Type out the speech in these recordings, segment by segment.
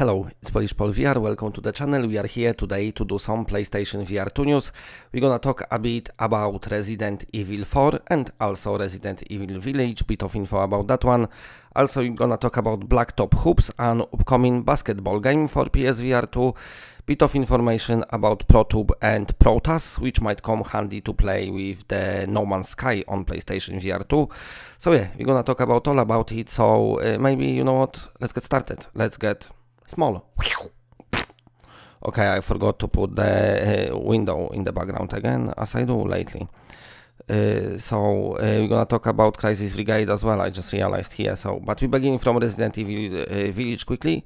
Hello, it's Polish Paul VR. Welcome to the channel. We are here today to do some PlayStation VR 2 news. We're gonna talk a bit about Resident Evil 4 and also Resident Evil Village, bit of info about that one. Also, we're gonna talk about Blacktop Hoops, an upcoming basketball game for PSVR 2. Bit of information about ProTube and ProTas, which might come handy to play with the No Man's Sky on PlayStation VR 2. So yeah, we're gonna talk about all about it. So uh, maybe you know what? Let's get started. Let's get small. Okay, I forgot to put the uh, window in the background again, as I do lately. Uh, so uh, we're gonna talk about Crisis Brigade as well. I just realized here. So, but we begin from Resident Evil uh, Village quickly.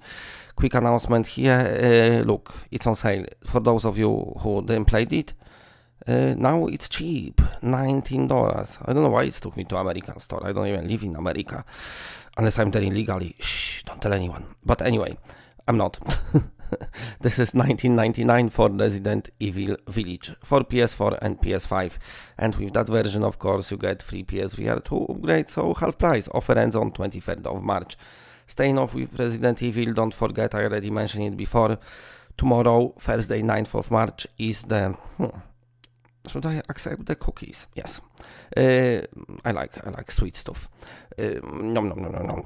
Quick announcement here. Look, it's on sale for those of you who didn't play it. Now it's cheap, nineteen dollars. I don't know why it took me to American store. I don't even live in America, unless I'm there illegally. Shh, don't tell anyone. But anyway, I'm not. this is 1999 for Resident Evil Village for PS4 and PS5 and with that version of course you get free PSVR 2 upgrade so half price offer ends on 23rd of March. Staying off with Resident Evil don't forget I already mentioned it before tomorrow Thursday 9th of March is the hmm, should I accept the cookies? Yes. Uh, I like I like sweet stuff. Uh, no no no no no.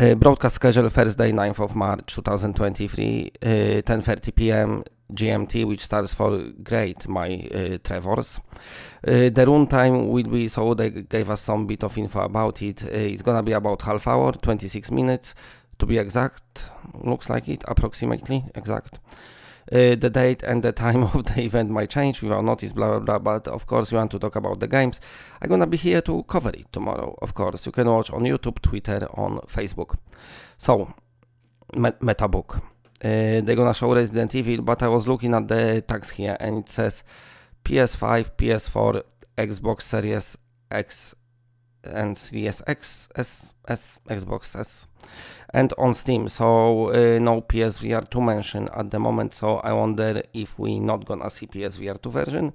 Uh, broadcast schedule Thursday 9th of March 2023 10:30 uh, p.m. GMT which starts for great my uh, Trevors. Uh, the runtime will be so they gave us some bit of info about it. it's gonna be about half hour 26 minutes to be exact looks like it approximately exact. Uh, the date and the time of the event might change without notice, blah, blah, blah. But of course, you want to talk about the games. I'm gonna be here to cover it tomorrow. Of course, you can watch on YouTube, Twitter, on Facebook. So, met Metabook. Uh, they're gonna show Resident Evil, but I was looking at the tags here and it says PS5, PS4, Xbox Series X and Series X, S, S, Xbox S and on Steam. So uh, no PSVR 2 mention at the moment. So I wonder if we not gonna see PSVR 2 version.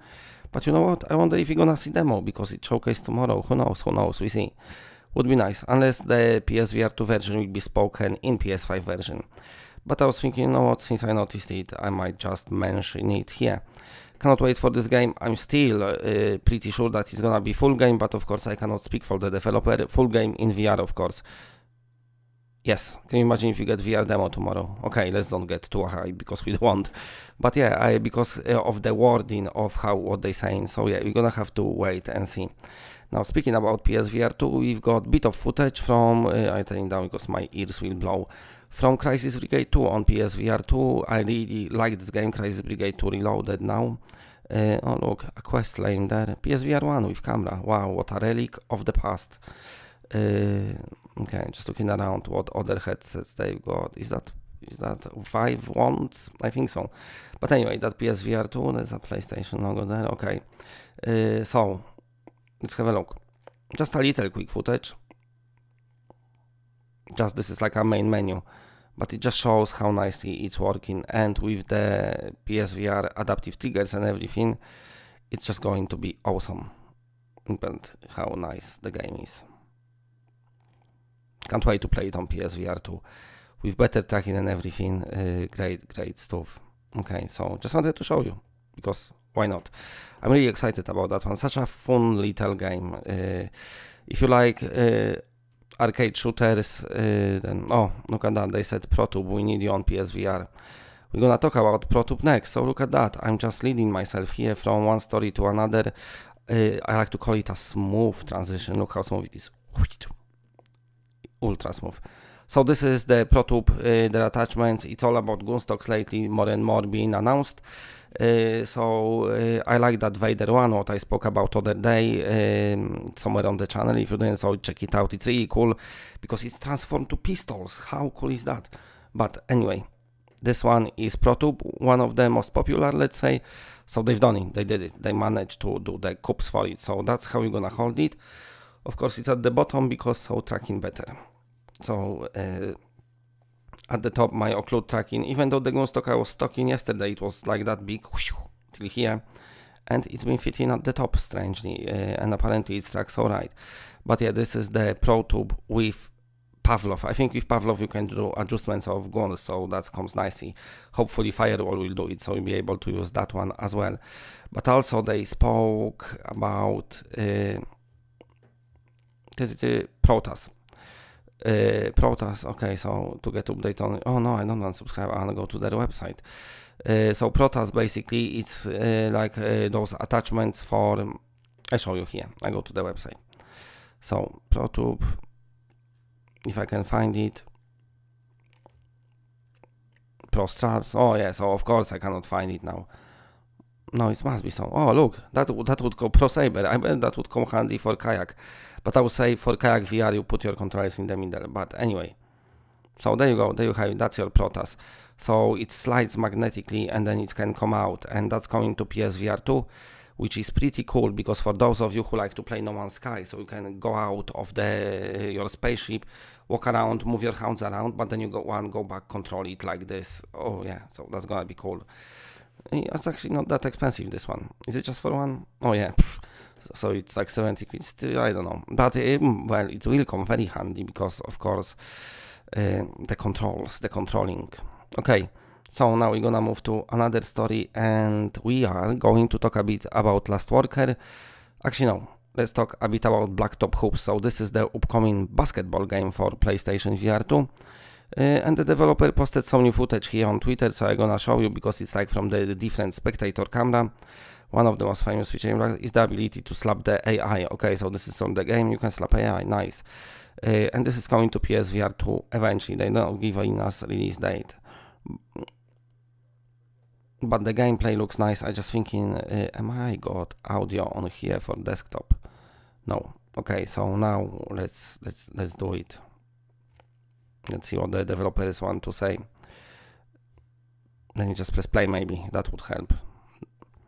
But you know what? I wonder if we're gonna see demo because it showcased tomorrow. Who knows? Who knows? We see. Would be nice unless the PSVR 2 version will be spoken in PS5 version. But I was thinking, you know what? Since I noticed it, I might just mention it here cannot wait for this game. I'm still uh, pretty sure that it's gonna be full game, but of course I cannot speak for the developer. Full game in VR, of course. Yes, can you imagine if you get VR demo tomorrow? Okay, let's don't get too high because we don't want. But yeah, I, because uh, of the wording of how what they saying. So yeah, we're gonna have to wait and see. Now speaking about PSVR 2, we've got bit of footage from. Uh, I'm turning down because my ears will blow. From Crisis Brigade 2 on PSVR 2. I really like this game, Crisis Brigade 2 Reloaded now. Uh, oh look, a quest lane there. PSVR 1 with camera. Wow, what a relic of the past. Uh, okay, just looking around what other headsets they've got. Is that is that five wands? I think so. But anyway, that PSVR 2, there's a PlayStation logo there. Okay, uh, so let's have a look. Just a little quick footage. Just this is like a main menu, but it just shows how nicely it's working. And with the PSVR adaptive triggers and everything, it's just going to be awesome. But how nice the game is. Can't wait to play it on PSVR 2 with better tracking and everything. Uh, great, great stuff. Okay, so just wanted to show you because why not? I'm really excited about that one. Such a fun little game. Uh, if you like uh, arcade shooters, uh, then oh, look at that. They said ProTube, we need you on PSVR. We're gonna talk about ProTube next. So look at that. I'm just leading myself here from one story to another. Uh, I like to call it a smooth transition. Look how smooth it is ultra smooth. So this is the ProTube, uh, their attachments. It's all about Gunstocks lately, more and more being announced. So I like that Vader one, what I spoke about other day, somewhere on the channel. If you didn't so check it out. It's really cool because it's transformed to pistols. How cool is that? But anyway, this one is ProTube, one of the most popular, let's say. So they've done it. They did it. They managed to do the cups for it. So that's how you're gonna hold it. Of course, it's at the bottom because so tracking better. So uh, at the top, my occlude tracking, even though the Gunstock I was stocking yesterday, it was like that big till here. And it's been fitting at the top strangely, uh, and apparently it tracks alright. But yeah, this is the ProTube with Pavlov. I think with Pavlov you can do adjustments of guns, so that comes nicely. Hopefully Firewall will do it, so you'll be able to use that one as well. But also they spoke about uh, ProTas. Uh, ProTas, okay, so to get update on, oh no, I don't unsubscribe to I want to go to their website. Uh, so ProTas basically it's uh, like those attachments for, um, I show you here, I go to the website. So ProTube, if I can find it, Pro straps, oh yeah, so of course I cannot find it now. No, it must be so. Oh, look, that that would go Pro Saber. I bet that would come handy for kayak. But I would say for kayak VR, you put your controllers in the middle. But anyway, so there you go. There you have it. That's your ProTas. So it slides magnetically and then it can come out. And that's coming to PSVR 2, which is pretty cool because for those of you who like to play No Man's Sky, so you can go out of the your spaceship, walk around, move your hands around, but then you go one, go back, control it like this. Oh yeah, so that's gonna be cool. It's actually not that expensive, this one. Is it just for one? Oh yeah. So it's like 70 quid. Still, I don't know. But, um, well, it will come very handy because, of course, uh, the controls, the controlling. Okay, so now we're gonna move to another story and we are going to talk a bit about Last Worker. Actually, no, let's talk a bit about Blacktop Hoops. So this is the upcoming basketball game for PlayStation VR 2. Uh, and the developer posted some new footage here on Twitter, so I'm gonna show you because it's like from the, different spectator camera. One of the most famous features is the ability to slap the AI. Okay, so this is from the game, you can slap AI, nice. Uh, and this is coming to PSVR 2 eventually, they don't give us release date. But the gameplay looks nice, I just thinking, uh, am I got audio on here for desktop? No. Okay, so now let's let's let's do it. Let's see what the developers want to say. Let me just press play maybe, that would help.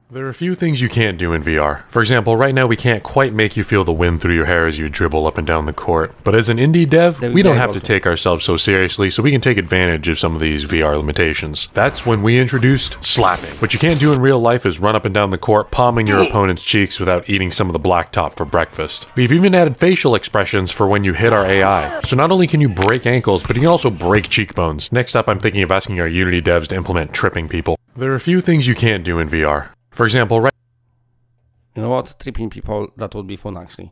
There are a few things you can't do in VR. For example, right now we can't quite make you feel the wind through your hair as you dribble up and down the court. But as an indie dev, we don't have to take ourselves so seriously, so we can take advantage of some of these VR limitations. That's when we introduced slapping. What you can't do in real life is run up and down the court, palming your opponent's cheeks without eating some of the blacktop for breakfast. We've even added facial expressions for when you hit our AI. So not only can you break ankles, but you can also break cheekbones. Next up, I'm thinking of asking our Unity devs to implement tripping people. There are a few things you can't do in VR. For example, right. You know what? Tripping people, that would be fun actually.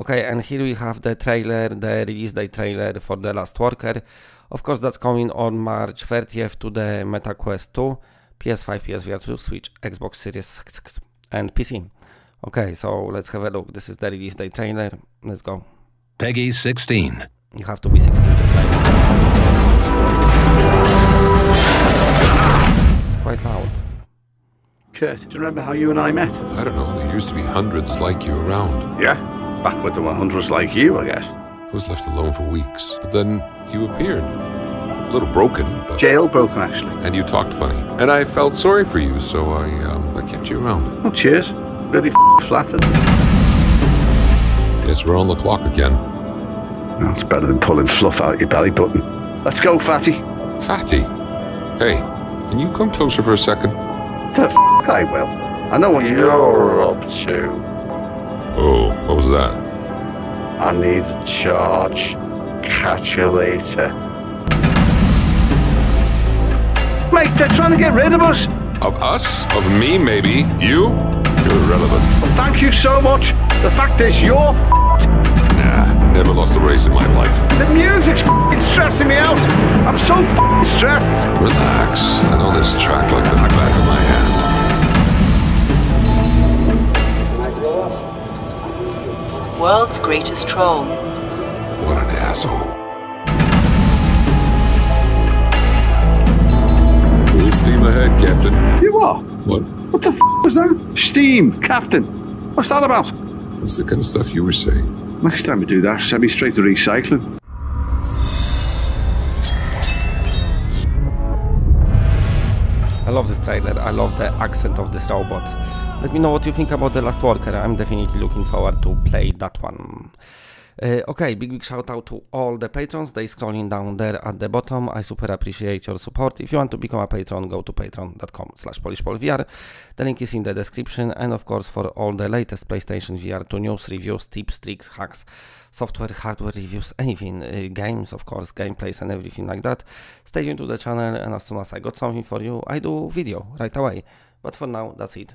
Okay, and here we have the trailer, the release day trailer for The Last Worker. Of course, that's coming on March 30th to the Meta Quest 2, PS5, PSVR 2, Switch, Xbox Series X, and PC. Okay, so let's have a look. This is the release day trailer. Let's go. PEGI 16. You have to be 16 to play. It's quite loud. Kurt, do you remember how you and I met? I don't know. There used to be hundreds like you around. Yeah, back when there were hundreds like you, I guess. I was left alone for weeks, but then you appeared. A little broken, but... Jailbroken, actually. And you talked funny. And I felt sorry for you, so I, um, I kept you around. Well, cheers. Really flattered. Yes, we're on the clock again. That's better than pulling fluff out your belly button. Let's go, Fatty. Fatty? Hey, can you come closer for a second? The f I will. I know what you're up to. Oh, what was that? I need a charge. Catch you later. Mate, they're trying to get rid of us. Of us? Of me, maybe. You? You're irrelevant. Well, thank you so much. The fact is, you're f***ed. Nah, never lost a race in my life. The music's f***ing stressing me out. I'm so f***ing stressed. Relax. I know this track like the back of my hand. World's greatest troll. What an asshole. Full steam ahead, Captain. You what? What? What the f was that? Steam, Captain. What's that about? What's the kind of stuff you were saying? Next time we do that, send me straight to recycling. I love this trailer, I love the accent of this robot. Let me know what you think about The Last Worker, I'm definitely looking forward to play that one. Uh, okay, big big shout out to all the patrons. They scrolling down there at the bottom. I super appreciate your support. If you want to become a patron, go to patreon.com slash polishpaulvr. The link is in the description. And of course, for all the latest PlayStation VR 2 news, reviews, tips, tricks, hacks, software, hardware reviews, anything, uh, games, of course, gameplays and everything like that. Stay tuned to the channel and as soon as I got something for you, I do video right away. But for now, that's it.